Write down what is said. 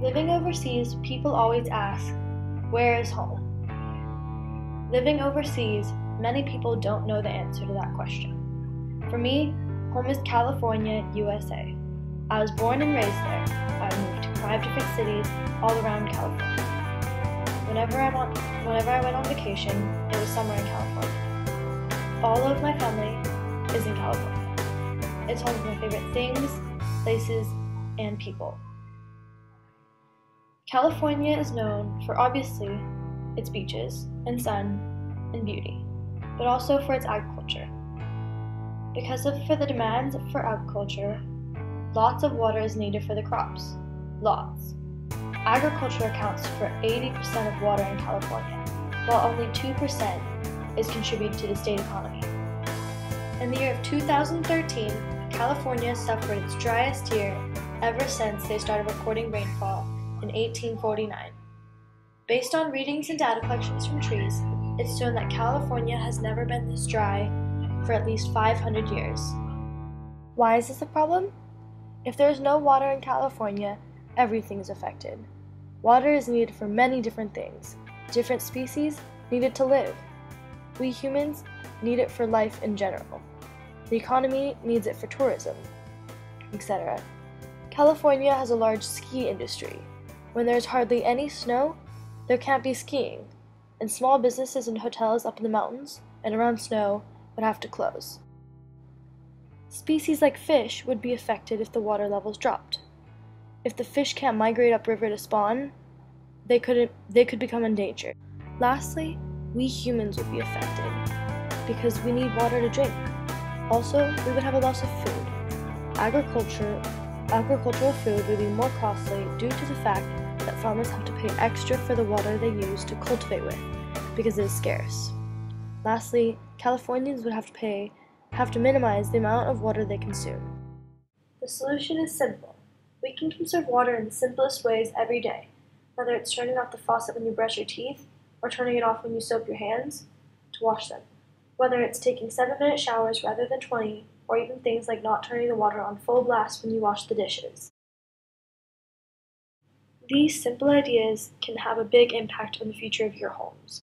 Living overseas, people always ask, Where is home? Living overseas, many people don't know the answer to that question. For me, home is California, USA. I was born and raised there. I've moved to five different cities all around California. Whenever I, want, whenever I went on vacation, it was somewhere in California. All of my family is in California. It's home to my favorite things, places, and people. California is known for obviously its beaches and sun and beauty, but also for its agriculture. Because of for the demands for agriculture, lots of water is needed for the crops. Lots. Agriculture accounts for 80% of water in California, while only 2% is contributed to the state economy. In the year of 2013, California suffered its driest year ever since they started recording rainfall in 1849. Based on readings and data collections from trees, it's shown that California has never been this dry for at least 500 years. Why is this a problem? If there is no water in California, everything is affected. Water is needed for many different things. Different species need it to live. We humans need it for life in general. The economy needs it for tourism, etc. California has a large ski industry, when there is hardly any snow, there can't be skiing, and small businesses and hotels up in the mountains and around snow would have to close. Species like fish would be affected if the water levels dropped. If the fish can't migrate upriver to spawn, they could they could become endangered. Lastly, we humans would be affected because we need water to drink. Also, we would have a loss of food. Agriculture agricultural food would be more costly due to the fact that farmers have to pay extra for the water they use to cultivate with because it is scarce. Lastly, Californians would have to pay have to minimize the amount of water they consume. The solution is simple. We can conserve water in the simplest ways every day, whether it's turning off the faucet when you brush your teeth or turning it off when you soap your hands to wash them. Whether it's taking 7 minute showers rather than 20, or even things like not turning the water on full blast when you wash the dishes. These simple ideas can have a big impact on the future of your homes.